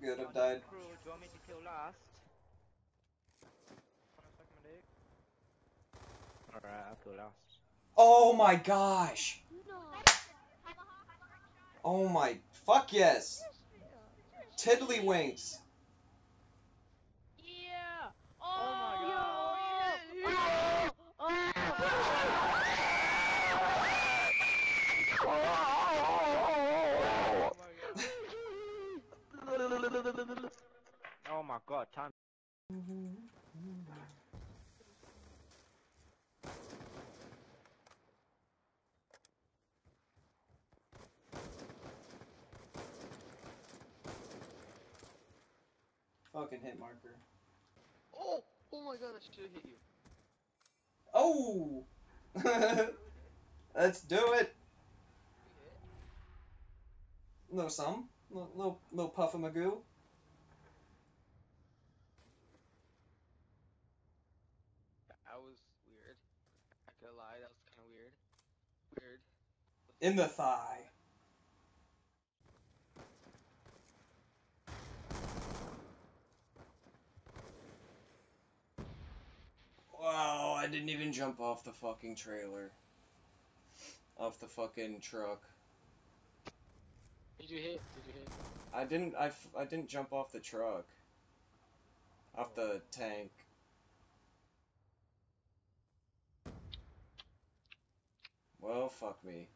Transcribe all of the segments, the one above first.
good. I've died. Crew, do you want me to kill last? Wanna suck my dick? Alright, I'll kill last. Oh my gosh. Oh my. Fuck yes. Tiddlywinks. Yeah. Oh my god. Time. Fucking hit marker. Oh! Oh my god, I should hit you. Oh! Let's do it. Little some. Little, little, little puff of magoo. That was weird. Not gonna lie, that was kind of weird. Weird. In the thigh. Wow, I didn't even jump off the fucking trailer. Off the fucking truck. Did you hit? Did you hit? I didn't I, f- I didn't jump off the truck. Off the tank. Well, fuck me.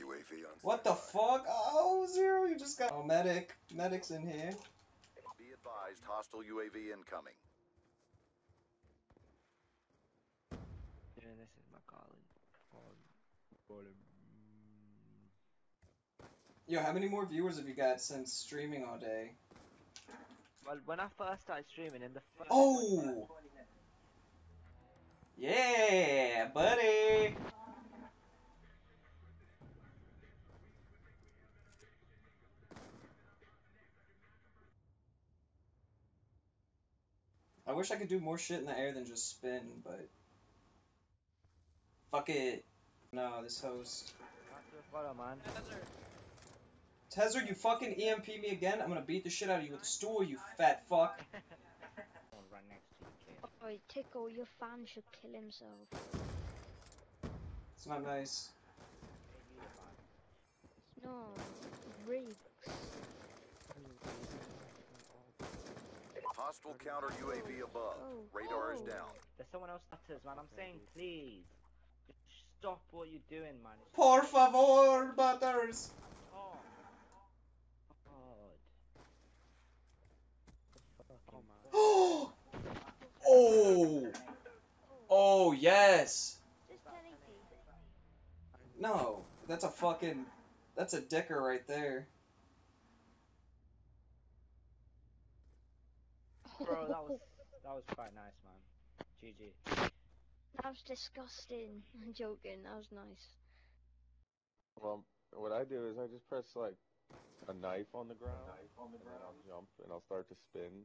UAV on What the fuck? Oh, Zero, you just got. Oh, medic. Medic's in here. Be advised, hostile UAV incoming. Doing this is my calling. Calling. Yo, how many more viewers have you got since streaming all day? Well, when I first started streaming in the first Oh! I wish I could do more shit in the air than just spin, but. Fuck it. No, this host. That's the follow, man. Tezer, you fucking EMP me again? I'm gonna beat the shit out of you with a stool, you fat fuck. I'll run next to you. Oh, Tickle, your fan should kill himself. It's not nice. No, Hostile counter UAV above. Oh, Radar is oh. down. There's someone else matters, man. I'm saying, please. Just stop what you're doing, man. It's Por favor, Butters! Oh. God. Oh, fucking man. oh! Oh, yes! No, that's a fucking. That's a dicker right there. Bro, that was that was quite nice, man. GG. That was disgusting. I'm joking. That was nice. Well, what I do is I just press like a knife on the ground, and then I'll jump and I'll start to spin,